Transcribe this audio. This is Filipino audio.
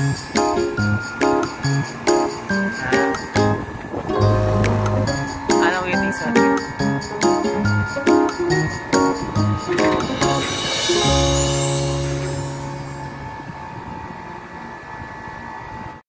Anong waiting sa atin?